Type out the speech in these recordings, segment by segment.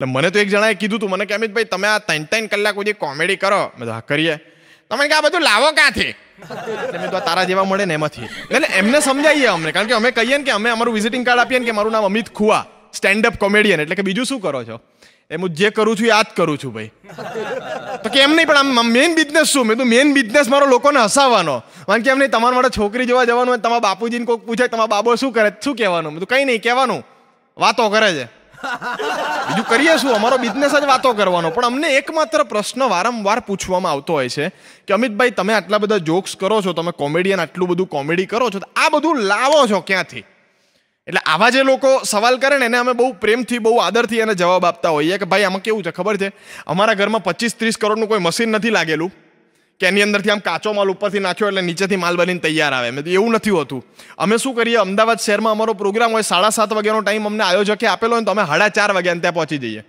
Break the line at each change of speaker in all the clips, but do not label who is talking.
એટલે મને તો એક જણાએ કીધું હતું મને કે, અમિતભાઈ, તમે આ ત્રણ ત્રણ કલાક સુધી કોમેડી કરો. મેં હા, કરીએ. તમે કે, આ બધું લાવો ક્યાંથી? મેં તો તારા જેવા મળે ને એમાંથી. એટલે એમને સમજાવીએ અમને, કારણ કે અમે કહીએ ને કે અમે અમારું વિઝિટિંગ કાર્ડ આપીએ ને કે મારું નામ અમિત ખુઆ સ્ટેન્ડ અપ કોમેડિયન એટલે કે બીજું શું કરો છો? એમ હું જે કરું છું એ આ જ કરું છું, ભાઈ. તો કેમ નહીં, પણ આમ મેઇન બિઝનેસ શું? મેં તો મેઇન બિઝનેસ મારો લોકોને હસાવવાનો. કારણ કે, એમ નહીં, તમારા માટે છોકરી જોવા જવાનું હોય તમારા બાપુજીને કોઈક પૂછે તમારા બાબો શું કરે, શું કહેવાનું? મેં તો કંઈ નહીં, કહેવાનું. વાતો કરે છે. બીજું કરીએ શું? અમારો બિઝનેસ જ વાતો કરવાનો. પણ અમને એકમાત્ર પ્રશ્ન વારંવાર પૂછવામાં આવતો હોય છે કે, અમિતભાઈ, તમે આટલા બધા જોક્સ કરો છો, તમે કોમેડિયન આટલું બધું કોમેડી કરો છો આ બધું લાવો છો ક્યાંથી? એટલે આવા જે લોકો સવાલ કરે ને, એને અમે બહુ પ્રેમથી, બહુ આદરથી એને જવાબ આપતા હોઈએ કે, ભાઈ, આમાં કેવું છે? ખબર છે? અમારા ઘરમાં પચીસ ત્રીસ કરોડનું કોઈ મશીન નથી લાગેલું. કે એની અંદરથી આમ કાચો માલ ઉપરથી નાખ્યો એટલે નીચેથી માલ બનીને તૈયાર આવે. મેં એવું નથી હોતું. અમે શું કરીએ? અમદાવાદ શહેરમાં અમારો પ્રોગ્રામ હોય, સાડા સાત વાગ્યાનો ટાઈમ અમને આયોજકે આપેલો હોય તો અમે સાડા ચાર વાગ્યા ત્યાં પહોંચી જઈએ.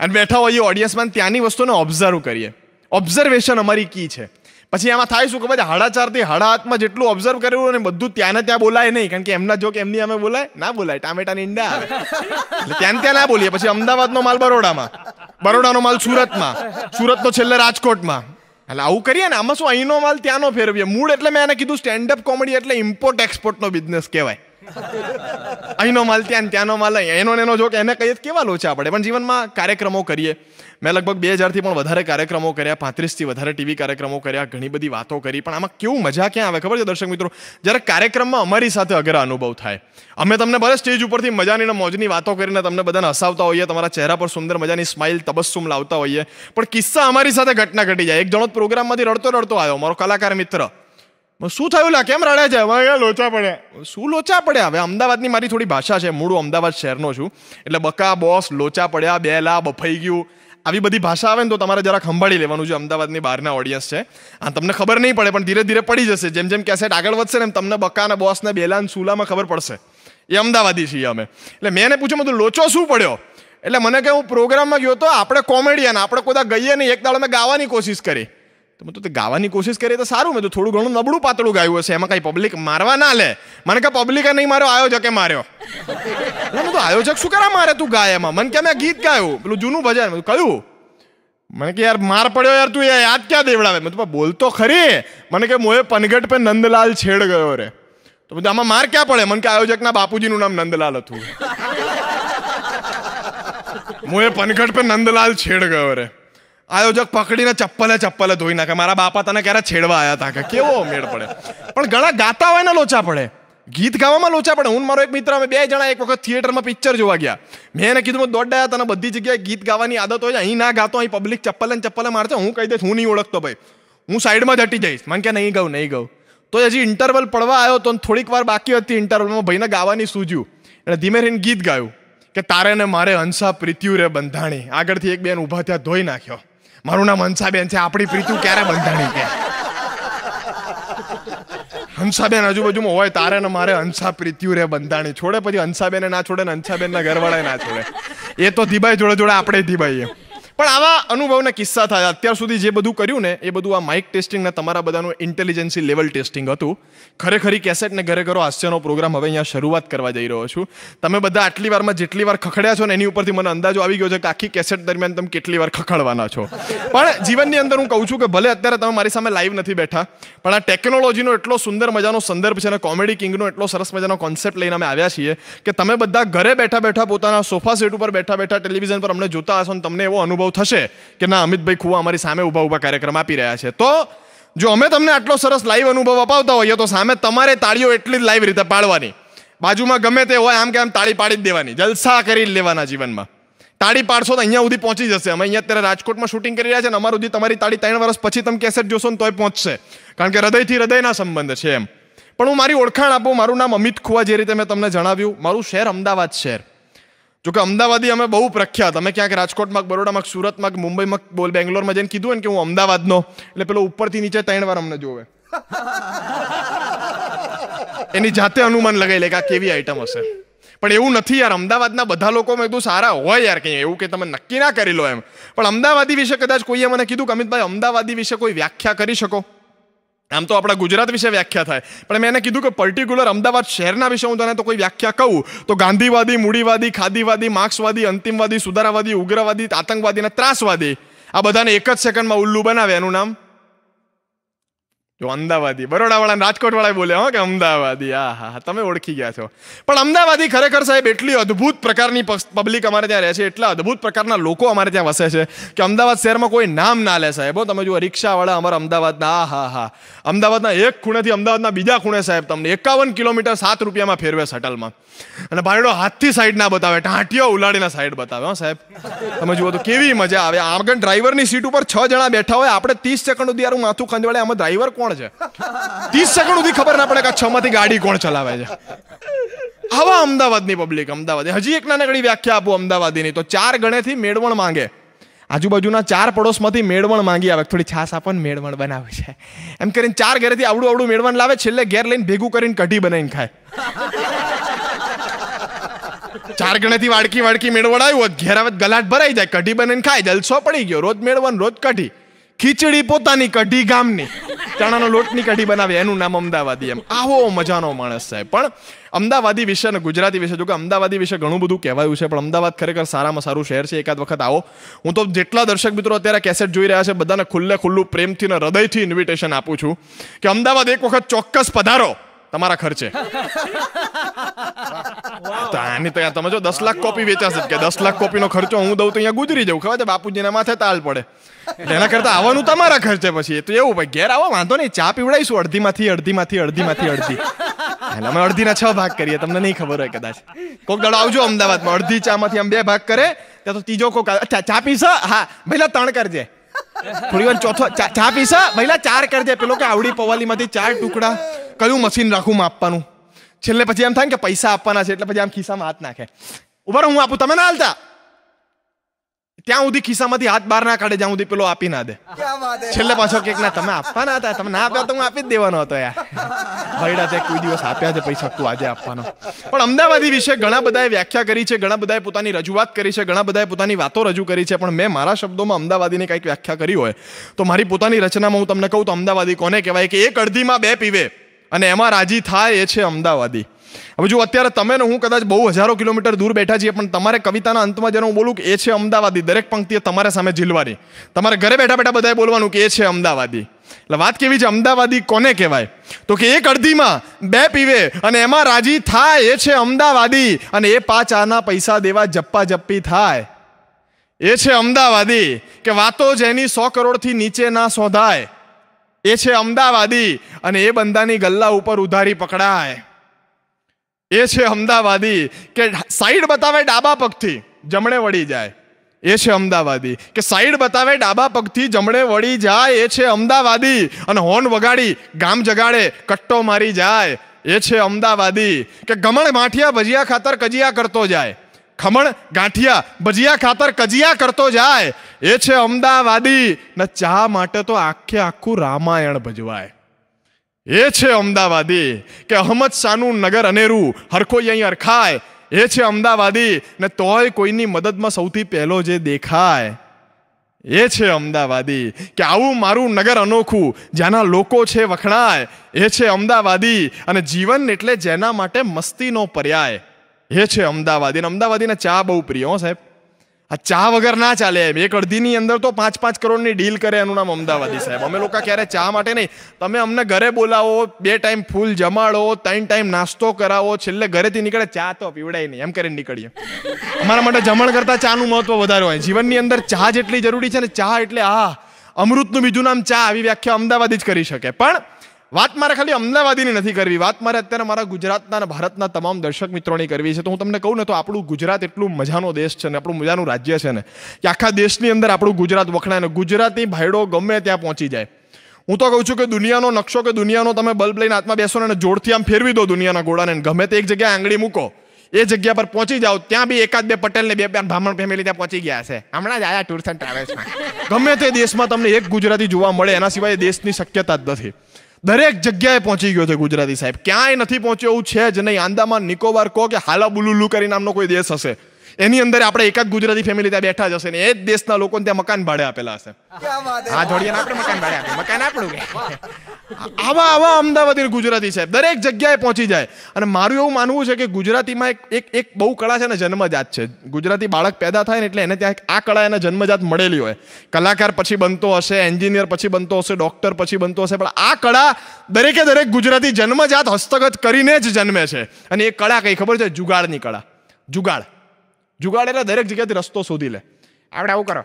અને બેઠા હોઈએ ઓડિયન્સમાં ત્યાંની વસ્તુને ઓબ્ઝર્વ કરીએ. ઓબ્ઝર્વેશન અમારી કી છે. પછી એમાં થાય શું ખબર હાડા ચારથી હાડા હાથમાં જેટલું ઓબ્ઝર્વ કર્યું અને બધું ત્યાં ને ત્યાં બોલાય નહીં. કારણ કે એમના જોક એમની અમે બોલાય, ના બોલાય. ટામેટાની ઈંડા આવે. એટલે ત્યાં ત્યાં ના બોલીએ. પછી અમદાવાદનો માલ બરોડામાં. બરોડાનો માલ સુરતમાં. સુરતનો છેલ્લે રાજકોટમાં. એટલે આવું કરીએ ને, આમાં શું અહીંનો માલ, ત્યાંનો ફેરવીએ. મૂળ એટલે મેં એને કીધું સ્ટેન્ડઅપ કોમેડી એટલે ઇમ્પોર્ટ એક્સપોર્ટનો બિઝનેસ કહેવાય. અહીંનો માલ ત્યાં ત્યાંનો માલ અહીં એનો એનો એનો કે એને કહીએ કેવા લોચા પડે પણ જીવનમાં કાર્યક્રમો કરીએ. મેં લગભગ બે હજારથી પણ વધારે કાર્યક્રમો કર્યા, પાંત્રીસથી વધારે ટીવી કાર્યક્રમો કર્યા, ઘણી બધી વાતો કરી. પણ આમાં કેવું મજા ક્યાં આવે? ખબર છે દર્શક મિત્રો? જ્યારે કાર્યક્રમમાં અમારી સાથે અઘરા અનુભવ થાય. અમે તમને ભલે સ્ટેજ ઉપરથી મજાની અને મોજની વાતો કરીને તમને બધાને હસાવતા હોઈએ, તમારા ચહેરા પર સુંદર મજાની સ્માઇલ તબસ્સુમ લાવતા હોઈએ. પણ કિસ્સા અમારી સાથે ઘટના ઘટી જાય. એક જણો પ્રોગ્રામમાંથી રડતો રડતો આવ્યો. મારો કલાકાર મિત્ર. શું થયું? લા, કેમ રડે છે? હવે લોચા પડ્યા શું લોચા પડ્યા? હવે અમદાવાદની મારી થોડી ભાષા છે. મૂળ અમદાવાદ શહેરનો છું. એટલે બકા, બોસ, લોચા પડ્યા, બે લા, બફાઈ ગયું. આવી બધી ભાષા આવે ને તો તમારે જરાક સંભાળી લેવાનું છે. અમદાવાદની બહારના ઓડિયન્સ છે. આ તમને ખબર નહીં પડે, પણ ધીરે ધીરે પડી જશે. જેમ જેમ કેસેટ આગળ વધશે ને એમ તમને બકાના બોસને બેલા ને સુલામાં ખબર પડશે. એ અમદાવાદી છીએ અમે. એટલે મેં એને પૂછ્યું બધું લોચો શું પડ્યો? એટલે મને કે હું પ્રોગ્રામમાં ગયો તો આપણે કોમેડિયન આપણે કોઈ ગઈએ નહીં. એક દાડો મેં ગાવાની કોશિશ કરી. તો મેં તો તે ગાવાની કોશિશ કરી તો સારું, મેં તો થોડું ઘણું નબળું પાતળું ગાયું હશે. એમાં કઈ પબ્લિક મારવા ના લે. મને કે પબ્લિકે નહીં માર્યો, આયોજકે માર્યો. મેં તો આયોજક શું કરા મારે તું ગાય એમાં? મને કે મેં ગીત ગાયું. પેલું જૂનું ભજન. કયું? મને કે યાર, માર પડ્યો યાર તું યાદ ક્યાં દેવડાવે? મેં તો બોલતો ખરી. મને કે મોએ પનગટ પે નંદલાલ છેડ ગયો રે. તો બધું આમાં માર ક્યાં પડે? મને કે આયોજકના બાપુજીનું નામ નંદલાલ હતું. મોએ પનગટ પે નંદલાલ છેડ ગયો રે. આયોજક પકડીને ચપ્પલે ચપ્પલે ધોઈ નાખે. મારા બાપા તને ક્યારે છેડવા આવ્યા હતા કે? કેવો મેળ પડે? પણ ઘણા ગાતા હોય ને લોચા પડે. ગીત ગાવામાં લોચા પડે. હું મારો એક મિત્ર, અમે બે જણા એક વખત થિયેટરમાં પિક્ચર જોવા ગયા. મેં એને કીધું દોડાયા તને બધી જગ્યાએ ગીત ગાવાની આદત હોય અહીં ના ગાતો, અહીં પબ્લિક ચપ્પલે ને ચપ્પલે મારશે. હું કહી દઈશ, હું નહીં ઓળખતો ભાઈ. હું સાઈડમાં જ હટી જઈશ. મને કે, નહીં ગાઉં નહીં ગાઉં. તો હજી ઇન્ટરવલ પડવા આવ્યો તો થોડીક વાર બાકી હતી ઇન્ટરવલમાં ભાઈને ગાવાની સૂજ્યું. એટલે ધીમે રહીને ગીત ગાયું કે, તારે ને મારે હંસા પ્રીત્યુ રે બંધાણી. આગળથી એક બેન ઊભા ત્યાં ધોઈ નાખ્યો. મારું નામ હંસાબેન છે. આપણી પ્રીતુ ક્યારે બંધાણી કે? હંસાબેન આજુબાજુમાં હોય તારે ને મારે હંસા પ્રીત્યુ રે બંધાણી. છોડે પછી હંસાબેને ના છોડે ને હંસાબેનના ઘરવાળાએ ના છોડે. એ તો ધીબાઈ જોડે જોડે આપણે ધીબાઈએ. પણ આવા અનુભવના કિસ્સા થાય. અત્યાર સુધી જે બધું કર્યું ને, એ બધું આ માઇક ટેસ્ટિંગ ને તમારા બધાનું ઇન્ટેલિજન્સી લેવલ ટેસ્ટિંગ હતું. ખરેખરી કેસેટ ને ઘરે ઘરો હાસ્યનો પ્રોગ્રામ હવે અહીંયા શરૂઆત કરવા જઈ રહ્યો છું. તમે બધા આટલી વારમાં જેટલી વાર ખખડ્યા છો ને, એની ઉપરથી મને અંદાજો આવી ગયો છે કે આખી કેસેટ દરમિયાન તમે કેટલી વાર ખખડવાના છો. પણ જીવનની અંદર હું કહું છું કે ભલે અત્યારે તમે મારી સામે લાઈવ નથી બેઠા, પણ આ ટેકનોલોજીનો એટલો સુંદર મજાનો સંદર્ભ છે અને કોમેડી કિંગનો એટલો સરસ મજાનો કોન્સેપ્ટ લઈને અમે આવ્યા છીએ કે તમે બધા ઘરે બેઠા બેઠા પોતાના સોફા સેટ ઉપર બેઠા બેઠા ટેલિવિઝન પર અમને જોતા હશો ને, તમને એવો અનુભવ થશે કે ના, અમિતભાઈ ખુવા અમારી સામે ઊભા ઊભા કાર્યક્રમ આપી રહ્યા છે. તો જો અમે તમને આટલો સરસ લાઈવ અનુભવ અપાવતા હોઈએ તો સામે તમારે તાળીઓ એટલી જ લાઈવ રીતે પાડવાની. બાજુમાં ગમે તે હોય આમ કે આમ તાળી પાડી જ દેવાની. જલસા કરી લેવાના જીવનમાં. તાળી પાડશો તો અહીંયા સુધી પહોંચી જશે. અમે અહીંયા અત્યારે રાજકોટમાં શૂટિંગ કરી રહ્યા છે ને અમારું સુધી તમારી તાળી ત્રણ વર્ષ પછી તમે કેસેટ જોશો ને તોય પહોંચશે. કારણ કે હૃદયથી હૃદયના સંબંધ છે એમ. પણ હું મારી ઓળખાણ આપું. મારું નામ અમિત ખુવા, જે રીતે મેં તમને જણાવ્યું. મારું શહેર અમદાવાદ શહેર. જો કે અમદાવાદી અમે બહુ પ્રખ્યાત. અમે ક્યાંક રાજકોટમાં બરોડામાં સુરતમાં મુંબઈમાં બોલ બેંગ્લોરમાં જઈને કીધું ને કે હું અમદાવાદનો એટલે પેલો ઉપરથી નીચે ત્રણ વાર અમને જોવે. એની જાતે અનુમાન લગાવી લે કે આ કેવી આઈટમ હશે. પણ એવું નથી યાર અમદાવાદના બધા લોકો મેં કીધું સારા હોય યાર કંઈ એવું કે તમે નક્કી ના કરી લો એમ. પણ અમદાવાદી વિશે કદાચ કોઈએ મને કીધું કે અમિતભાઈ અમદાવાદી વિશે કોઈ વ્યાખ્યા કરી શકો? આમ તો આપણા ગુજરાત વિશે વ્યાખ્યા થાય. પણ મેં એને કીધું કે પર્ટિક્યુલર અમદાવાદ શહેરના વિશે હું તને તો કોઈ વ્યાખ્યા કહું, તો ગાંધીવાદી, મૂડીવાદી, ખાદીવાદી, માર્ક્સવાદી, અંતિમવાદી, સુધારાવાદી, ઉગ્રવાદી, આતંકવાદી અને ત્રાસવાદી આ બધાને એક જ સેકન્ડમાં ઉલ્લુ બનાવે એનું નામ. જો અમદાવાદી. બરોડાવાળા રાજકોટવાળા બોલે હો, કે અમદાવાદી. આ હા તમે ઓળખી ગયા છો. પણ અમદાવાદી ખરેખર સાહેબ એટલી અદ્ભુત પ્રકારની પબ્લિક અમારે ત્યાં રહે છે, એટલા અદ્ભુત પ્રકારના લોકો અમારે ત્યાં વસે છે, કે અમદાવાદ શહેરમાં કોઈ નામ ના લે સાહેબ. હો, તમે જુઓ, રિક્ષાવાળા અમારા અમદાવાદના આ હા હા અમદાવાદના એક ખૂણેથી અમદાવાદના બીજા ખૂણે સાહેબ તમને એકાવન કિલોમીટર સાત રૂપિયામાં ફેરવે શટલમાં અને ભાઈડો હાથથી સાઈડ ના બતાવે ટાંટીઓ ઉલાડીને સાઈડ બતાવે, હો, સાહેબ. તમે જુઓ તો કેવી મજા આવે. આગળ ડ્રાઈવરની સીટ ઉપર છ જણા બેઠા હોય, આપણે ત્રીસ સેકન્ડ સુધી યાર માથું ખંજવાડે, આમાં ડ્રાઈવર કોણ છે ત્રીસ સેકન્ડ સુધી ખબર ના પડે કે છ માંથી ગાડી કોણ ચલાવે છે. આવા અમદાવાદની પબ્લિક અમદાવાદ. હજી એક નાનકડી વ્યાખ્યા આપું અમદાવાદીની. તો ચાર ગણેથી મેળવણ માંગે. આજુબાજુના ચાર પડોશમાંથી મેળવણ માંગી આવે. થોડી છાસ આપો ને મેળવણ બનાવે છે. એમ કરીને ચાર ઘરેથી આવડું આવડું મેળવણ લાવે. છેલ્લે ઘેર લઈને ભેગું કરીને કઢી બનાવીને ખાય. ચાર ગણેથી વાડકી વાડકી મેળવણ આવ્યું ઘેર આવે ગલાટ ભરાઈ જાય. કઢી બનાવીને ખાય. જલસો પડી ગયો. રોજ મેળવણ રોજ કઢી. ખીચડી પોતાની કઢી ગામની. ચણાનો લોટની કઢી બનાવે, એનું નામ અમદાવાદી એમ. આવો મજાનો માણસ સાહેબ પણ અમદાવાદી વિશે અને ગુજરાતી વિશે જો કે અમદાવાદી વિશે ઘણું બધું કહેવાયું છે, પણ અમદાવાદ ખરેખર સારામાં સારું શહેર છે, એકાદ વખત આવો. હું તો જેટલા દર્શક મિત્રો અત્યારે કેસેટ જોઈ રહ્યા છે, બધાને ખુલ્લે ખુલ્લું પ્રેમથી ને હૃદયથી ઇન્વિટેશન આપું છું કે અમદાવાદ એક વખત ચોક્કસ પધારો. તમારા ખર્ચે. તો આની તો તમે જો દસ લાખ કોપી વેચાશે કે દસ લાખ કોપીનો ખર્ચો હું દઉં તો અહીંયા ગુજરી જાઉં, ખબર છે? બાપુજીના માથે તાલ પડે. એના કરતા આવવાનું તમારા ખર્ચે પછી. તો એવું ભાઈ, ઘેર આવો, વાંધો નહીં, ચા પીવડાવીશું, અડધીમાંથી અડધીમાંથી અડધીમાંથી, અડધી. એટલે અમે અડધીના છ ભાગ કરીએ, તમને નહીં ખબર હોય કદાચ. કોક દાડો આવજો અમદાવાદમાં, અડધી ચામાંથી આમ બે ભાગ કરે, ત્યાં તો ત્રીજો કોક ચા પીશ? હા ભઈલા ત્રણ કરજે. થોડી વાર ચોથો ચા ચા પહેલા ચાર ચાર કરજે. પેલો કે આવડી પવાલીમાંથી ચાર ટુકડા. કયું મશીન રાખું માપવાનું છેલ્લે પછી એમ થાય કે પૈસા આપવાના છે, એટલે પછી આમ ખિસ્સામાં હાથ નાખે. ઊભા હું આપું. તમે ના હાલતા. ત્યાં સુધી ખિસ્સામાંથી હાથ બહાર ના કાઢે જ્યાં સુધી પેલો આપી ના દે. છેલ્લે પાછો કેક ના તમે આપવાના હતા તમે ના આપ્યા તો હું આપી જ દેવાનો હતો યાર. ભઈડા તે કોઈ દિવસ આપ્યા છે પૈસા તું આજે આપવાનો. પણ અમદાવાદી વિશે ઘણા બધાએ વ્યાખ્યા કરી છે ઘણા બધાએ પોતાની રજૂઆત કરી છે ઘણા બધાએ પોતાની વાતો રજૂ કરી છે પણ મેં મારા શબ્દોમાં અમદાવાદીની કંઈક વ્યાખ્યા કરી હોય તો મારી પોતાની રચનામાં હું તમને કહું તો અમદાવાદી કોને કહેવાય કે એક અડધીમાં બે પીવે અને એમાં રાજી થાય એ છે અમદાવાદી. હવે જો અત્યારે તમે હું કદાચ બહુ હજારો કિલોમીટર દૂર બેઠા છીએ, પણ તમારે કવિતાના અંતમાં જ્યારે હું બોલું કે એ છે અમદાવાદી. દરેક પંક્તિએ તમારે સામે ઝીલવાની. તમારે ઘરે બેઠા બેઠા બધાએ બોલવાનું કે એ છે અમદાવાદી. એટલે વાત કેવી છે? અમદાવાદી કોને કહેવાય? તો કે એક અડધીમાં બે પીવે અને એમાં રાજી થાય, એ છે અમદાવાદી. અને એ પાંચ આના પૈસા દેવા જપ્પા જપ્પી થાય. એ છે અમદાવાદી. કે વાતો જેની સો કરોડથી નીચે ના શોધાય. એ છે અમદાવાદી. અને એ બંદાની ગલ્લા ઉપર ઉધારી પકડાય. એ છે અમદાવાદી કે સાઈડ બતાવે ડાબા પગથી, જમણે વળી જાય. એ છે અમદાવાદી કે સાઈડ બતાવે ડાબા પગથી, જમણે વળી જાય. એ છે અમદાવાદી અને હોર્ન વગાડી, ગામ જગાડે, કટ્ટો મારી જાય. એ છે અમદાવાદી કે ગમણ માઠિયા ભજીયા ખાતર કજિયા કરતો જાય. ખમણ ગાંઠિયા ભજીયા ખાતર કજિયા કરતો જાય. એ છે અમદાવાદી ને ચા માટે તો આખે આખું રામાયણ ભજવાય. એ છે અમદાવાદી કે અહમદ શાહનું નગર અનેરું હરખોઈ અહીં અરખાય એ છે અમદાવાદી ને તોય કોઈની મદદમાં સૌથી પહેલો જે દેખાય. એ છે અમદાવાદી કે આવું મારું નગર અનોખું, જ્યાંના લોકો છે વખણાય. એ છે અમદાવાદી અને જીવન એટલે જેના માટે મસ્તીનો પર્યાય. એ છે અમદાવાદી અને અમદાવાદીને ચા બહુ પ્રિય સાહેબ. આ ચા વગર ના ચાલે એમ. એક અડધીની અંદર તો પાંચ પાંચ કરોડની ડીલ કરે એનું નામ અમદાવાદી સાહેબ. અમે લોકો ક્યારે ચા માટે નહીં. તમે અમને ઘરે બોલાવો, બે ટાઈમ ફૂલ જમાડો, ત્રણ ટાઈમ નાસ્તો કરાવો, છેલ્લે ઘરેથી નીકળે ચા તો પીવડાય નહીં. એમ કરીને નીકળીએ. અમારા માટે જમણ કરતાં ચાનું મહત્વ વધારે હોય. જીવનની અંદર ચા જેટલી જરૂરી છે ને ચા એટલે આ અમૃતનું બીજું નામ ચા આવી વ્યાખ્યા અમદાવાદી જ કરી શકે. પણ વાત મારે ખાલી અમદાવાદીની નથી કરવી. વાત મારે અત્યારે મારા ગુજરાતના અને ભારતના તમામ દર્શક મિત્રોની કરવી છે. તો હું તમને કહું ને, તો આપણું ગુજરાત એટલું મજાનો દેશ છે ને, આપણું મજાનું રાજ્ય છે ને, કે આખા દેશની અંદર આપણું ગુજરાત વખણાય ને, ગુજરાતી ભાઈડો ગમે ત્યાં પહોંચી જાય. હું તો કહું છું કે દુનિયાનો નકશો કે દુનિયાનો તમે બલ્બ લઈને હાથમાં બેસો ને જોડથી આમ ફેરવી દો દુનિયાના ગોળાને ગમે તે એક જગ્યાએ આંગળી મૂકો, એ જગ્યા પર પહોંચી જાઓ, ત્યાં બી એકાદ બે પટેલ ને બે બે બ્રાહ્મણ ફેમિલી ત્યાં પહોંચી ગયા છે. હમણાં જ આયા ટૂર્સ એન્ડ ટ્રાવેલ્સમાં ગમે તે દેશમાં તમને એક ગુજરાતી જોવા મળે, એના સિવાય દેશની શક્યતા જ નથી. દરેક જગ્યાએ પહોંચી ગયો છે ગુજરાતી સાહેબ. ક્યાંય નથી પહોંચ્યો એવું છે જ નહીં. આંદામાન નિકોબાર કહો કે હાલા બુલુલુ કરી નામનો કોઈ દેશ હશે. એની અંદર આપણે એકાદ ગુજરાતી ફેમિલી ત્યાં બેઠા જશે ને એ જ દેશના લોકોને ત્યાં મકાન ભાડે આપેલા હશે. હા? જોડીએ આપણે મકાન ભાડે આપે મકાન આપણું આવા આવા અમદાવાદી ગુજરાતી છે. દરેક જગ્યાએ પહોંચી જાય. અને મારું એવું માનવું છે કે ગુજરાતીમાં એક એક એક બહુ કળા છે ને જન્મજાત છે. ગુજરાતી બાળક પેદા થાય ને એટલે એને ત્યાં આ કળા એને જન્મજાત મળેલી હોય. કલાકાર પછી બનતો હશે એન્જિનિયર પછી બનતો હશે ડૉક્ટર પછી બનતો હશે પણ આ કળા દરેકે દરેક ગુજરાતી જન્મજાત હસ્તગત કરીને જ જન્મે છે. અને એ કળા કઈ ખબર છે? જુગાડની કળા. જુગાડ જુગાડ એટલે દરેક જગ્યાથી રસ્તો શોધી લે. આપણે આવું કરો.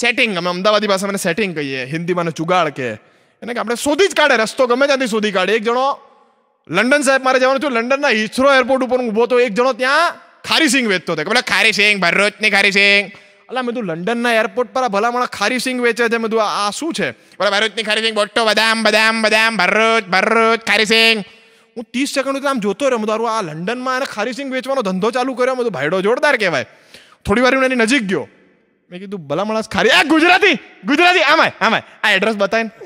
સેટિંગ અમે અમદાવાદી ભાષામાં સેટિંગ કહીએ, હિન્દીમાં જુગાડ કે એને કે આપણે શોધી જ કાઢે, રસ્તો ગમે ત્યાંથી શોધી કાઢે. એક જણો લંડન સાહેબ મારે જવાનું છું લંડનના હિથ્રો એરપોર્ટ ઉપર હું ઊભો તો એક જણો ત્યાં ખારી સિંગ વેચતો હતો. કે ખારી સિંગ ભરરોજની ખારી સિંગ એટલે મેં લંડનના એરપોર્ટ પર ભલા ભલામણ ખારી સિંગ વેચે છે. મેં આ શું છે? પેલા ભરૂચની ખારી સિંગ બોટો બદામ બદામ બદામ, ભરૂચ ભરૂચ, ખારી સિંગ હું ત્રીસ સેકન્ડ આમ જોતો રહ્યો. મારું આ લંડનમાં એને ખારી સિંગ વેચવાનો ધંધો ચાલુ કર્યો. બધું ભાઈડો જોરદાર કહેવાય. થોડી વાર હું એની નજીક ગયો. મેં કીધું, ભલા માણસ ખારી. આ ગુજરાતી ગુજરાતી. આમાય આમાય આ એડ્રેસ બતાવીને.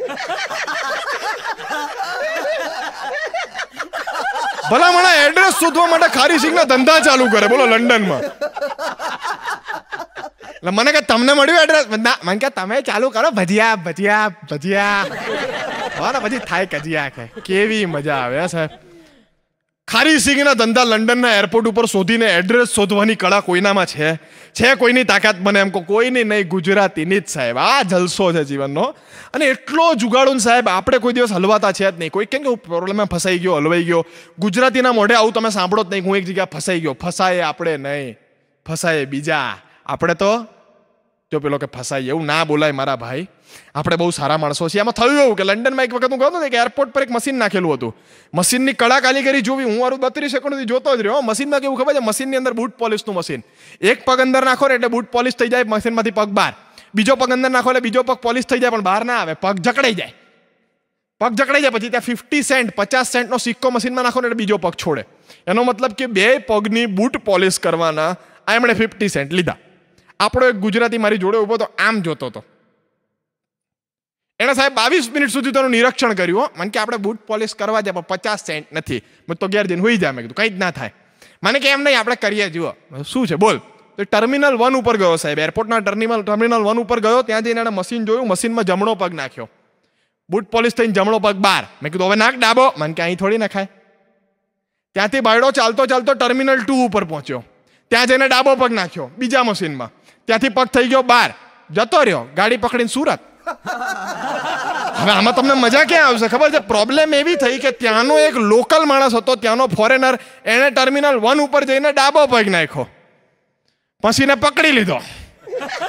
ભલા મને એડ્રેસ શોધવા માટે ખારી સિંગના ધંધા ચાલુ કરે. બોલો, લંડનમાં. એટલે મને કે, તમને મળ્યું એડ્રેસ ના, મને કે, તમે ચાલુ કરો. ભજીયા ભજીયા ભજીયા. હા ને પછી થાય કજિયા કે કેવી મજા આવે સાહેબ ખારી સિંગના ધંધા લંડનના એરપોર્ટ ઉપર શોધીને એડ્રેસ શોધવાની કળા કોઈનામાં છે છે કોઈની તાકાત મને એમ કહો કોઈની નહીં ગુજરાતીની જ સાહેબ આ જલસો છે જીવનનો અને એટલો જુગાડો સાહેબ આપણે કોઈ દિવસ હલવાતા છે જ નહીં કોઈ કેમ કે હું પ્રોબ્લેમમાં ફસાઈ ગયો હલવાઈ ગયો ગુજરાતીના મોઢે આવું તમે સાંભળો જ નહીં હું એક જગ્યાએ ફસાઈ ગયો ફસાય આપણે નહીં ફસાય બીજા આપણે તો જો પેલો કે ફસાય એવું ના બોલાય મારા ભાઈ. આપણે બહુ સારા માણસો છીએ. આમાં થયું એવું કે લંડનમાં એક વખત હું કહું ને કે એરપોર્ટ પર એક મશીન નાખેલું હતું. મશીનની કળા કારીગરી જોવી. હું મારું બત્રીસ સેકન્ડથી જોતો જ રહ્યો. મશીનમાં કેવું ખબર છે? મશીનની અંદર બૂટ પોલિશનું મશીન એક પગ અંદર નાખો ને એટલે બૂટ પોલિશ થઈ જાય મશીનમાંથી પગ બહાર. બીજો પગ અંદર નાખો એટલે બીજો પગ પોલિશ થઈ જાય, પણ બહાર ના આવે. પગ જકડાઈ જાય. પગ જકડાઈ જાય, પછી ત્યાં ફિફ્ટી સેન્ટ પચાસ સેન્ટનો સિક્કો મશીનમાં નાખો ને એટલે બીજો પગ છોડે. એનો મતલબ કે બે પગની બૂટ પોલિશ કરવાના આ એમણે ફિફ્ટી સેન્ટ લીધા. આપણો એક ગુજરાતી મારી જોડે ઊભો તો આમ જોતો હતો. એણે સાહેબ બાવીસ મિનિટ સુધી તેનું નિરીક્ષણ કર્યું. મને કે આપણે બૂટ પોલિશ કરવા જાય, પણ પચાસ સેન્ટ નથી. મેં તો ઘેર જઈને હોઈ જાય મેં કીધું, કંઈ જ ના થાય. મને કે એમ નહીં, આપણે કરીએ, જુઓ. શું છે, બોલ. તો ટર્મિનલ વન ઉપર ગયો સાહેબ, એરપોર્ટના ટર્મિનલ ટર્મિનલ વન ઉપર ગયો, ત્યાં જઈને એણે મશીન જોયું, મશીનમાં જમણો પગ નાખ્યો. બૂટ પોલિશ થઈને જમણો પગ બહાર મેં કીધું, હવે નાક ડાબો. મને કે, અહીં થોડી નખાય. ત્યાંથી બાયડો ચાલતો ચાલતો ટર્મિનલ ટુ ઉપર પહોંચ્યો. ત્યાં જઈને ડાબો પગ નાખ્યો, બીજા મશીનમાં. ત્યાંથી પગ થઈ ગયો બહાર જતો રહ્યો. ગાડી પકડીને સુરત. હવે આમાં તમને મજા ક્યાં આવશે? ખબર છે? પ્રોબ્લેમ એવી થઈ કે ત્યાંનો એક લોકલ માણસ હતો, ત્યાંનો ફોરેનર એણે ટર્મિનલ વન ઉપર જઈને ડાબો પગ નાખ્યો. પછીને પકડી લીધો.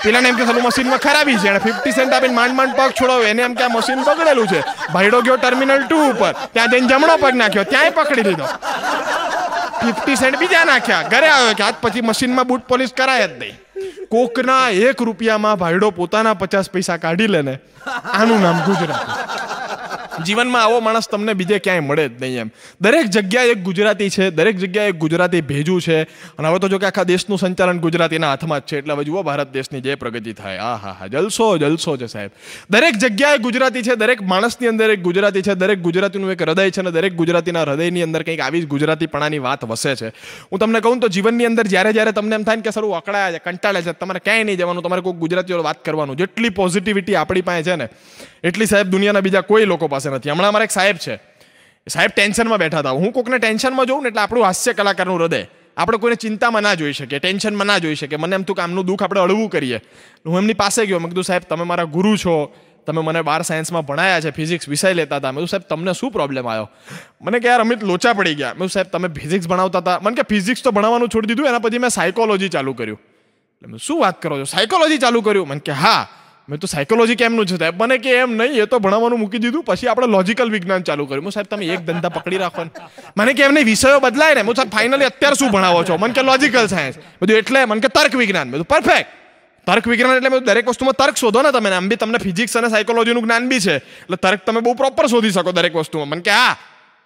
પેલાને એમ કે, સાલું મશીનમાં ખરાબી છે. એને ફિફ્ટી સેન્ટ આપીને માંડ માંડ પગ છોડાવ્યો. એને એમ કે, આ મશીન બગડેલું છે. ભાઈડો ગયો ટર્મિનલ ટુ ઉપર. ત્યાં જઈને જમણો પગ નાખ્યો. ત્યાંય પકડી લીધો. ફિફ્ટી સેન્ટ બીજા નાખ્યા. ઘરે આવ્યો કે, આજ પછી મશીનમાં બૂટ પોલીસ કરાય જ નહીં. કોકના એક રૂપિયામાં ભાઈડો પોતાના પચાસ પૈસા કાઢી લે ને, આનું નામ ગુજરાતી. જીવનમાં આવો માણસ તમને બીજે ક્યાંય મળે જ નહીં એમ. દરેક જગ્યાએ એક ગુજરાતી છે, દરેક જગ્યાએ એક ગુજરાતી ભેજું છે, અને હવે તો જો કે આખા દેશનું સંચાલન ગુજરાતીના હાથમાં જ છે, એટલે હવે જુઓ ભારત દેશની જે પ્રગતિ થાય. આ હા હા જલસો જલસો છે સાહેબ. દરેક જગ્યાએ ગુજરાતી છે, દરેક માણસની અંદર એક ગુજરાતી છે, દરેક ગુજરાતીનું એક હૃદય છે, અને દરેક ગુજરાતીના હૃદયની અંદર કંઈક આવી જ ગુજરાતીપણાની વાત વસે છે. હું તમને કહું તો જીવનની અંદર જ્યારે જ્યારે તમને એમ થાય કે હું અકળાયા છે કંટાળે છે. તમારે ક્યાંય નહીં જવાનું, તમારે કોઈ ગુજરાતીઓ વાત કરવાનું. જેટલી પોઝિટિવિટી આપણી પાસે છે ને, એટલી સાહેબ દુનિયાના બીજા કોઈ લોકો પાસે નથી. હમણાં અમારા એક સાહેબ છે. સાહેબ ટેન્શનમાં બેઠા હતા. હું કોકને ટેન્શનમાં જોઉં ને એટલે આપણું હાસ્ય કલાકારનું હૃદય. આપણે કોઈને ચિંતામાં ના જોઈ શકીએ, ટેન્શનમાં ના જોઈ શકીએ. મને એમ તું કામનું દુઃખ આપણે અળવું કરીએ. હું એમની પાસે ગયો. મેં કીધું, સાહેબ, તમે મારા ગુરુ છો. તમે મને બાર સાયન્સમાં ભણાયા છે ફિઝિક્સ વિષય લેતા હતા. મેં સાહેબ, તમને શું પ્રોબ્લેમ આવ્યો? મને કે, યાર, અમિત, લોચા પડી ગયા. મેં સાહેબ, તમે ફિઝિક્સ ભણાવતા હતા. મને કે ફિઝિક્સ તો ભણાવવાનું છોડી દીધું, એના પછી મેં સાયકોલોજી ચાલુ કર્યું. એટલે મેં શું વાત કરો છો? સાયકોલોજી ચાલુ કર્યું. મને કે, હા, મેં તો સાયકોલોજી કેમનું છે? સાહેબ મને કે, એમ નહીં, એ તો ભણાવવાનું મૂકી દીધું, પછી આપણે લોજિકલ વિજ્ઞાન ચાલુ કર્યું. હું, સાહેબ, તમે એક ધંધા પકડી રાખો મને કે એમને વિષયો બદલાય ને. હું, સાહેબ ફાઇનલી અત્યારે શું ભણાવો છો? મને કે લોજિકલ સાયન્સ બધું એટલે, મને કે, તર્ક વિજ્ઞાન. બધું પરફેક્ટ તર્ક વિજ્ઞાન એટલે મેં દરેક વસ્તુમાં તર્ક શોધો ને તમે આમ બી તમને ફિઝિક્સ અને સાયકોલોજીનું જ્ઞાન બી છે. એટલે તર્ક તમે બહુ પ્રોપર શોધી શકો દરેક વસ્તુમાં. મને કે, હા.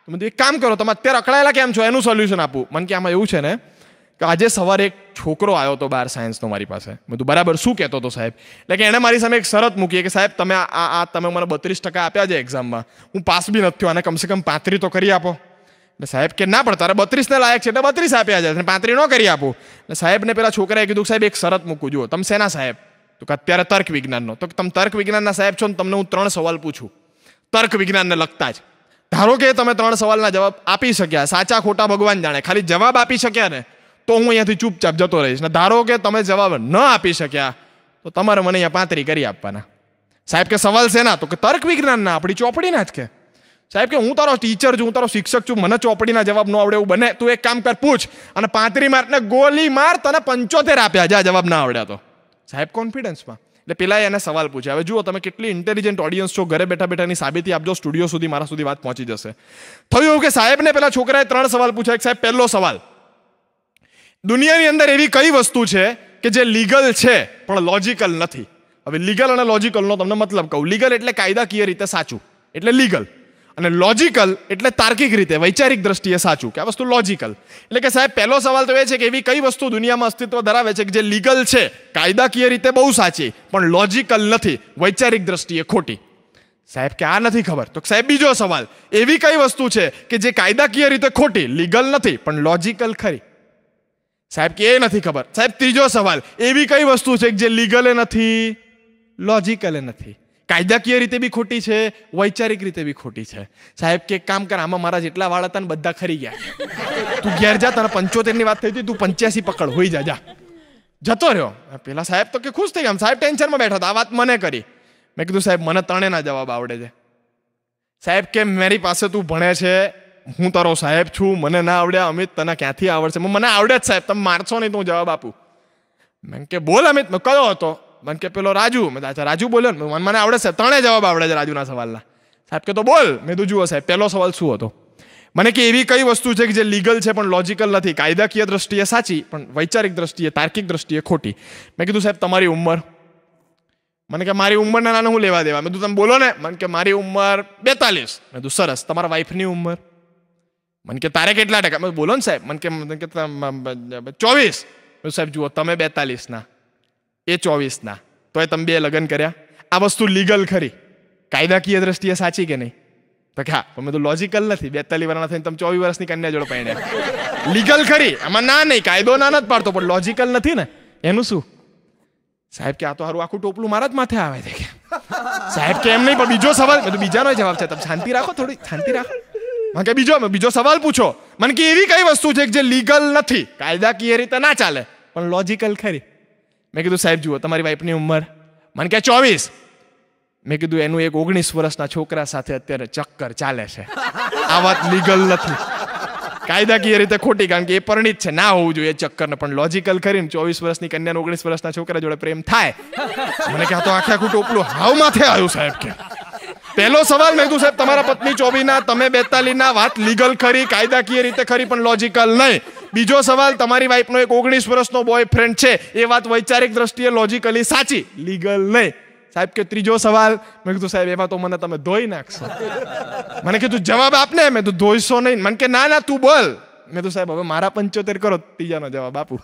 મેં એક કામ કરો, તમે અત્યારે અકળાયેલા કેમ છો? એનું સોલ્યુશન આપું. મને કે, આમાં એવું છે ને આજે સવારે એક છોકરો આવ્યો હતો બાર સાયન્સનો મારી પાસે. મેં તું બરાબર, શું કહેતો હતો સાહેબ? એટલે કે એણે મારી સામે એક શરત મૂકી કે, સાહેબ, તમે આ આ તમે મને બત્રીસ ટકા આપ્યા છે એક્ઝામમાં હું પાસ બી નથી થયો અને કમસે કમ પાંત્રી તો કરી આપો. એટલે સાહેબ કે, ના, પણ તારે બત્રીસને લાયક છે, એટલે બત્રીસ આપ્યા છે, અને પાંત્રી ન કરી આપો. એટલે સાહેબને પેલા છોકરાએ કીધું સાહેબ, એક શરત મૂકું, જુઓ, તમે શેના સાહેબ? તો કે, અત્યારે તર્ક વિજ્ઞાનનો. તો તમે તર્ક વિજ્ઞાનના સાહેબ છો ને તમને હું ત્રણ સવાલ પૂછું. તર્ક વિજ્ઞાનને લગતા જ. ધારો કે તમે ત્રણ સવાલના જવાબ આપી શક્યા, સાચા ખોટા ભગવાન જાણે, ખાલી જવાબ આપી શક્યા ને તો હું અહીંયાથી ચૂપચાપ જતો રહીશ. ને ધારો કે તમે જવાબ ન આપી શક્યા, તો તમારે મને અહીંયા પાંતરી કરી આપવાના. સાહેબ કે સવાલ શેના તો કે તર્ક વિજ્ઞાનના આપણી ચોપડીના જ કે. સાહેબ કે હું તારો ટીચર છું, હું તારો શિક્ષક છું, મને ચોપડીના જવાબ ન આવડે એવું બને. તું એક કામ કર, પૂછ. અને પાંત્રી માર્કને ગોલી માર, તને પંચોતેર આપ્યા જા જવાબ ના આવડ્યા તો. સાહેબ કોન્ફિડન્સમાં એટલે પેલા એને સવાલ પૂછે હવે જુઓ, તમે કેટલી ઇન્ટેલિજન્ટ ઓડિયન્સ છો, ઘરે બેઠા બેઠાની સાબિતી આપજો સ્ટુડિયો સુધી, મારા સુધી વાત પહોંચી જશે. થયું કે સાહેબને પેલા છોકરાએ ત્રણ સવાલ પૂછ્યા? એક સાહેબ, પહેલો સવાલ. દુનિયાની અંદર એવી કઈ વસ્તુ છે કે જે લીગલ છે, પણ લોજિકલ નથી. હવે લીગલ અને લોજિકલનો તમને મતલબ કહું. લીગલ એટલે કાયદાકીય રીતે સાચું, એટલે લીગલ. અને લોજિકલ એટલે તાર્કિક રીતે, વૈચારિક દ્રષ્ટિએ સાચું, કે આ વસ્તુ લોજિકલ એટલે કે સાહેબ, પહેલો સવાલ તો એ છે કે એવી કઈ વસ્તુ દુનિયામાં અસ્તિત્વ ધરાવે છે કે જે લીગલ છે? કાયદાકીય રીતે બહુ સાચી, પણ લોજિકલ નથી, વૈચારિક દ્રષ્ટિએ ખોટી. સાહેબ, કે આ નથી ખબર? તો સાહેબ, બીજો સવાલ. એવી કઈ વસ્તુ છે કે જે કાયદાકીય રીતે ખોટી, લીગલ નથી, પણ લોજિકલ ખરી? સાહેબ, કે એ નથી ખબર? સાહેબ, ત્રીજો સવાલ. એવી કઈ વસ્તુ છે જે લીગલે નથી? લોજિકલે નથી. કાયદાકીય રીતે બી ખોટી છે, વૈચારિક રીતે બી ખોટી છે. સાહેબ, કે કામ કર, આમાં મારા જેટલા વાળ હતા ને બધા ખરી ગયા. તું ઘેર જા તને પંચોતેરની વાત થઈ હતી, તું પંચ્યાસી પકડ, હોઈ જા જા. જતો રહ્યો. પેલા સાહેબ તો કે ખુશ થઈ ગયા. સાહેબ ટેન્શનમાં બેઠા હતા. આ વાત મને કરી. મેં કીધું, સાહેબ, મને ત્રણેના જવાબ આવડે છે. સાહેબ, કે મારી પાસે તું ભણે છે હું તારો સાહેબ છું, મને ના આવડ્યા અમિત તને ક્યાંથી આવડશે? મને આવડે જ સાહેબ, તમે મારશો નહીં, તો હું જવાબ આપું. મેં કે, બોલ અમિત, મેં કયો હતો? મને કે, પેલો રાજુ. મેં અચ્છા, રાજુ બોલ્યો ને. મને મને આવડે સાહેબ ત્રણે જવાબ આવડે છે રાજુના સવાલના. સાહેબ કે, તો બોલ. મેં તું જુઓ સાહેબ પહેલો સવાલ શું હતો? મને કે, એવી કઈ વસ્તુ છે કે જે લીગલ છે, પણ લોજિકલ નથી? કાયદાકીય દ્રષ્ટિએ સાચી, પણ વૈચારિક દ્રષ્ટિએ, તાર્કિક દ્રષ્ટિએ ખોટી. મેં કીધું, સાહેબ, તમારી ઉંમર. મને કે, મારી ઉંમરના નાનું હું લેવા દેવા? મેં તું તમે બોલો ને. મને કે, મારી ઉંમર બેતાલીસ. મેં તું સરસ, તમારા વાઈફની ઉંમર? મને કે તારે કેટલા ટકા? મેં બોલો ને સાહેબ, મને કે મને કે ચોવીસ. સાહેબ, જુઓ, તમે બેતાલીસના, એ ચોવીસના. તોય તમે બે લગ્ન કર્યા. આ વસ્તુ લીગલ ખરી. કાયદાકીય દ્રષ્ટિએ સાચી કે નહીં? તો કે હા તમે તો લોજિકલ નથી. બેતાલીસ વર્ષના થઈને તમે ચોવીસ વર્ષની કન્યા જોડે પહેણ્યા લીગલ ખરી. આમાં ના નહીં, કાયદો ના નથી પાડતો, પણ લોજિકલ નથી ને. એનું શું? સાહેબ કે આ તો હારું આખું ટોપલું મારા જ માથે આવે છે સાહેબ કે એમ નહીં, પણ બીજો સવાલ બીજાનો જવાબ છે. તમે શાંતિ રાખો થોડી, શાંતિ રાખો. મને કે બીજો બીજો સવાલ પૂછો. મને કે એવી કઈ વસ્તુ છે જે લીગલ નથી? કાયદાકીય રીતે ના ચાલે. પણ લોજિકલ ખરી. મેં કીધું, સાહેબ, જુઓ, તમારી વાઈફની ઉંમર. મને કે ચોવીસ. મેં કીધું, એનું એક ઓગણીસ વર્ષના છોકરા સાથે અત્યારે ચક્કર ચાલે છે. આ વાત લીગલ નથી. કાયદાકીય રીતે ખોટી, કારણ કે એ પરણિત છે. ના હોવું જોઈએ ચક્કરને, પણ લોજિકલ કરીને ચોવીસ વર્ષની કન્યાને ઓગણીસ વર્ષના છોકરા જોડે પ્રેમ થાય. મને કે આ તો આખે આખું ટોપલું હાવ માથે આવ્યું, સાહેબ, કે. પહેલો સવાલ મેં કીધું સાહેબ, તમારા પત્ની ચોવીના, તમે બેતાલીના, વાત લીગલ ખરી, કાયદાકીય રીતે ખરી, પણ લોજિકલ નહીં. બીજો સવાલ, તમારી વાઈફનો એક ઓગણીસ વર્ષનો બોયફ્રેન્ડ છે, એ વાત વૈચારિક દ્રષ્ટિએ લોજિકલી સાચી લીગલ નહીં. સાહેબ, કે ત્રીજો સવાલ મેં કીધું સાહેબ, એમાં તો મને તમે ધોઈ નાખશો. મને કીધું, જવાબ આપને, મેં તું ધોઈશો નહીં. મને કે, ના ના, તું બોલ. મેં તો સાહેબ, હવે મારા પંચોતેર કરો, ત્રીજાનો જવાબ આપું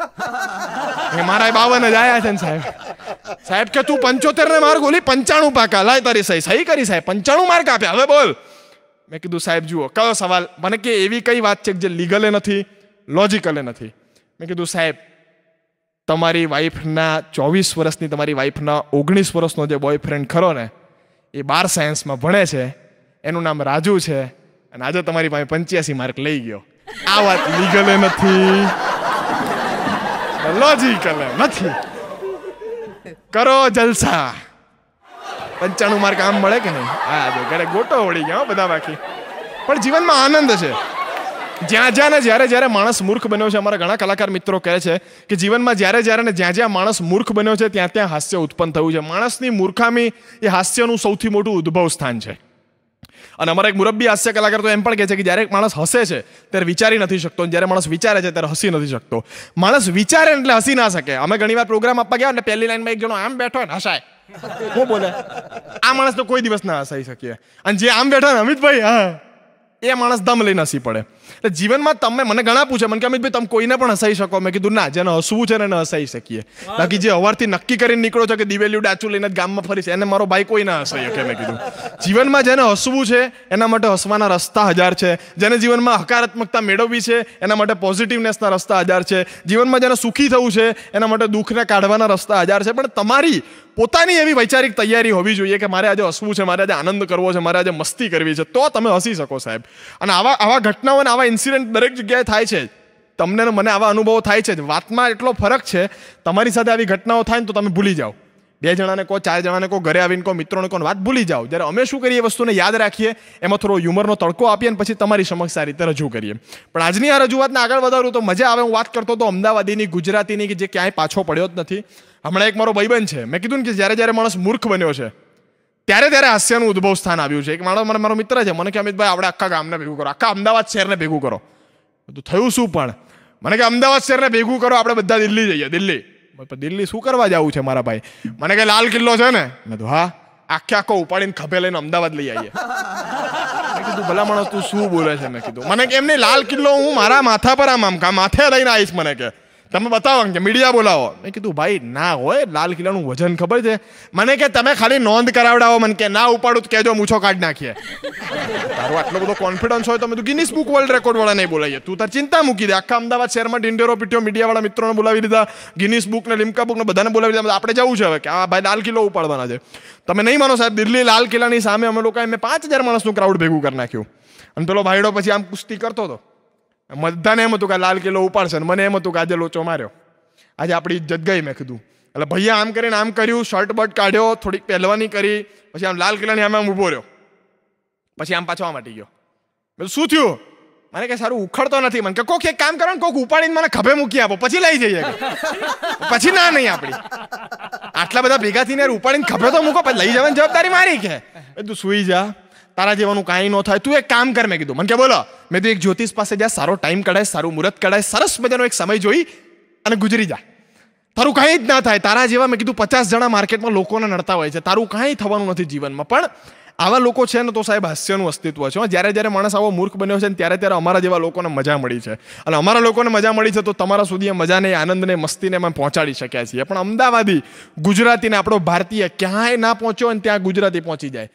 મારા બાવન જ આયા છે ને સાહેબ. સાહેબ કે તું પંચોતેર ને માર્ક ઓલી પંચાણું પાકા. લાય તારી સહી. સહી કરી સાહેબ. પંચાણું માર્ક આપ્યા. હવે બોલ. મેં કીધું, સાહેબ, જુઓ, કયો સવાલ? મને કે એવી કઈ વાત છે જે લીગલે નથી લોજિકલે નથી. મેં કીધું, સાહેબ, તમારી વાઈફના ચોવીસ વર્ષની તમારી વાઈફના ઓગણીસ વર્ષનો જે બોયફ્રેન્ડ ખરો ને, એ બાર સાયન્સમાં ભણે છે. એનું નામ રાજુ છે. અને આજે તમારી પાસે પંચ્યાસી માર્ક લઈ ગયો. આ વાત લીગલે નથી લોજિકલે નથી કરો જલસા. પંચાણું માર્ક આમ મળે કે નહીં? હા, જો ઘરે ગોટો વળી ગયા બધા બાકી. પણ જીવનમાં આનંદ છે. જ્યાં જ્યાં ને જ્યારે જ્યારે માણસ મૂર્ખ બન્યો છે, અમારા ઘણા કલાકાર મિત્રો કહે છે કે જીવનમાં જ્યારે જ્યારે ને જ્યાં જ્યાં માણસ મૂર્ખ બન્યો છે, ત્યાં ત્યાં હાસ્ય ઉત્પન્ન થયું છે. માણસની મૂર્ખામી એ હાસ્યનું સૌથી મોટું ઉદ્ભવ સ્થાન છે. અને અમારા એક મુરબ્બી હાસ્ય કલાકાર તો એમ પણ કહે છે કે જ્યારે માણસ હસે છે, ત્યારે વિચારી નથી શકતો. જ્યારે માણસ વિચારે છે, ત્યારે હસી નથી શકતો. માણસ વિચારે એટલે હસી ના શકે. અમે ઘણીવાર પ્રોગ્રામ આપવા ગયા અને પહેલી લાઈનમાં એક જણો આમ બેઠો ને હસાય. હું બોલે? આ માણસ તો કોઈ દિવસ ના હસાઈ શકીએ અને જે આમ બેઠા ને અમિતભાઈ, હા. એ માણસ દમ લઈને હસી પડે. એટલે જીવનમાં તમે મને ઘણા પૂછે મને કે અમિતભાઈ તમે કોઈને પણ હસાઈ શકો? મેં કીધું ના જેને હસવું છે ને એને હસાઈ શકીએ. બાકી જે અવારથી નક્કી કરીને નીકળો છો કે દિવેલીયું ડાચું લઈને ગામમાં ફરીશ એને મારો ભાઈ કોઈ ના હસાઈ શકે મેં કીધું. જીવનમાં જેને હસવું છે એના માટે હસવાના રસ્તા હજાર છે. જેને જીવનમાં હકારાત્મકતા મેળવવી છે એના માટે પોઝિટિવનેસના રસ્તા હજાર છે. જીવનમાં જેને સુખી થવું છે એના માટે દુઃખને કાઢવાના રસ્તા હજાર છે. પણ તમારી પોતાની એવી વૈચારિક તૈયારી હોવી જોઈએ કે મારે આજે હસવું છે, મારે આજે આનંદ કરવો છે, મારે આજે મસ્તી કરવી છે, તો તમે હસી શકો સાહેબ. અને આવા આવા ઘટનાઓ અને આવા ઇન્સિડન્ટ દરેક જગ્યાએ થાય છે. તમને મને આવા અનુભવો થાય છે. વાતમાં એટલો ફરક છે, તમારી સાથે આવી ઘટનાઓ થાય ને તો તમે ભૂલી જાઓ. બે જણાને કહો, ચાર જણાને કહો, ઘરે આવીને કહો, મિત્રોને કહો વાત ભૂલી જાઓ. જ્યારે અમે શું કરીએ એ વસ્તુને યાદ રાખીએ, એમાં થોડો હ્યુમરનો તડકો આપીએ અને પછી તમારી સમક્ષ આ રીતે રજૂ કરીએ. પણ આજની આ રજૂઆતને આગળ વધારું તો મજા આવે. હું વાત કરતો તો અમદાવાદીની, ગુજરાતીની, કે જે ક્યાંય પાછો પડ્યો જ નથી. હમણાં એક મારો ભાઈબંધ છે. મેં કીધું ને કે જ્યારે જ્યારે માણસ મૂર્ખ બન્યો છે, ત્યારે ત્યારે હાસ્યનું ઉદ્ભવ સ્થાન આવ્યું છે. એક માણસ મને મારો મિત્ર છે. મને કે, અમિતભાઈ આપણે આખા ગામને ભેગું કરો. આખા અમદાવાદ શહેરને ભેગું કરો. તો થયું શું પણ? મને કે, અમદાવાદ શહેરને ભેગું કરો. આપણે બધા દિલ્હી જઈએ. દિલ્હી? દિલ્હી શું કરવા જવું છે મારા ભાઈ? મને કે, લાલ કિલ્લો છે ને. મેં તો હા. આખે આખો ઉપાડીને ખભે લઈને અમદાવાદ લઈ આવીએ. મેં કીધું, ભલા માણસ તું શું બોલે છે? મેં કીધું. મને કે એમને લાલ કિલ્લો હું મારા માથા પર આમ આમ માથે લઈને આવીશ. મને કે તમે બતાવો કે મીડિયા બોલાવો. મેં કીધું, ભાઈ, ના હોય, લાલ કિલ્લાનું વજન ખબર છે. મને કે, તમે ખાલી નોંધ કરાવડાવો. મને કે, ના, ઉપાડું તો કહેજો, મૂછો કાઢ નાખીએ. તારો આટલો બધો કોન્ફિડન્સ હોય તો મેં ગિનિસ બુક વર્લ્ડ રેકોર્ડ વાળા નહીં બોલાવીએ તું તાર ચિંતા મૂકી દે. આખા અમદાવાદ શહેરમાં ઢીંઢેરો પીટ્યો, મીડિયાવાળા મિત્રોને બોલાવી દીધા ગિનિસ બુક ને લિમકા બુક ને બધાને બોલાવી દીધા. આપણે જવું છે હવે. કે આ ભાઈ, લાલ કિલ્લો ઉપાડવાના છે. તમે નહીં માનો સાહેબ, દિલ્હી લાલ કિલ્લાની સામે અમે લોકોએ મેં પાંચ હજાર માણસનું ક્રાઉડ ભેગું કરી નાખ્યું. અને પેલો ભાઈડો પછી આમ કુસ્તી કરતો હતો. બધાને એમ હતું કે લાલ કિલ્લો ઉપાડશે ને મને એમ હતું કે આજે લોચો માર્યો. આજે આપણી ઇજ્જત ગઈ મેં કીધું. એટલે ભૈયા આમ કરીને આમ કર્યું, શર્ટ બર્ટ કાઢ્યો, થોડીક પહેલવાની કરી, પછી આમ લાલ કિલ્લાની આમ આમ ઊભો રહ્યો. પછી આમ પાછો આમ હટી ગયો. મેં શું થયું? મને કે સારું ઉખડતો નથી. મને કે, કોક એક કામ કરો ને, કોક ઉપાડીને મને ખભે મૂકી આપો, પછી લઈ જઈએ પછી ના, નહીં આપણી આટલા બધા ભેગા થઈને ઉપાડીને ખભે તો મૂકો, પછી લઈ જવાની જવાબદારી મારી કે? તું સુઈ જા. તારા જેવાનું કાંઈ ન થાય. તું એક કામ કર, મેં કીધું. મને કે બોલો, મેં તો એક જ્યોતિષ પાસે જા, સારો ટાઈમ કઢાય, સારું મુહૂર્ત કઢાય, સરસ મજાનો એક સમય જોઈ અને ગુજરી જા. તારું કાંઈ જ ના થાય. તારા જેવા, મેં કીધું, પચાસ જણા માર્કેટમાં લોકોને નડતા હોય છે. તારું કાંઈ થવાનું નથી જીવનમાં. પણ આવા લોકો છે ને, તો સાહેબ, હાસ્યનું અસ્તિત્વ છે. જ્યારે જ્યારે માણસ આવો મૂર્ખ બન્યો છે ને, ત્યારે ત્યારે અમારા જેવા લોકોને મજા મળી છે. અને અમારા લોકોને મજા મળી છે, તો તમારા સુધી એ મજાને, આનંદને, મસ્તીને અમે પહોંચાડી શક્યા છીએ. પણ અમદાવાદી ગુજરાતીને આપણો ભારતીય ક્યાંય ના પહોંચ્યો અને ત્યાં ગુજરાતી પહોંચી જાય.